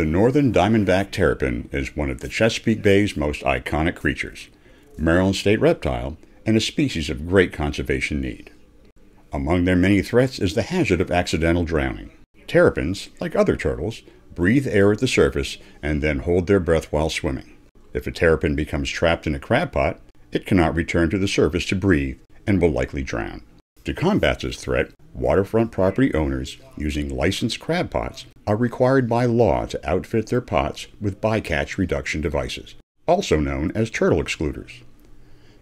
The northern diamondback terrapin is one of the Chesapeake Bay's most iconic creatures, Maryland state reptile, and a species of great conservation need. Among their many threats is the hazard of accidental drowning. Terrapins, like other turtles, breathe air at the surface and then hold their breath while swimming. If a terrapin becomes trapped in a crab pot, it cannot return to the surface to breathe and will likely drown. To combat this threat, waterfront property owners using licensed crab pots are required by law to outfit their pots with bycatch reduction devices, also known as turtle excluders.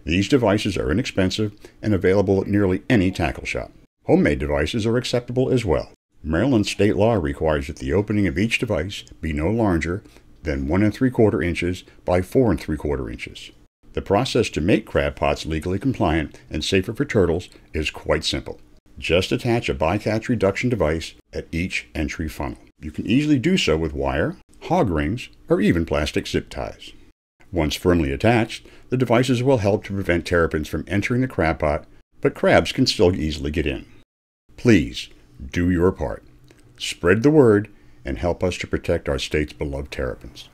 These devices are inexpensive and available at nearly any tackle shop. Homemade devices are acceptable as well. Maryland state law requires that the opening of each device be no larger than one and three quarter inches by four and three quarter inches. The process to make crab pots legally compliant and safer for turtles is quite simple. Just attach a bycatch reduction device at each entry funnel. You can easily do so with wire, hog rings, or even plastic zip ties. Once firmly attached, the devices will help to prevent terrapins from entering the crab pot, but crabs can still easily get in. Please do your part. Spread the word and help us to protect our state's beloved terrapins.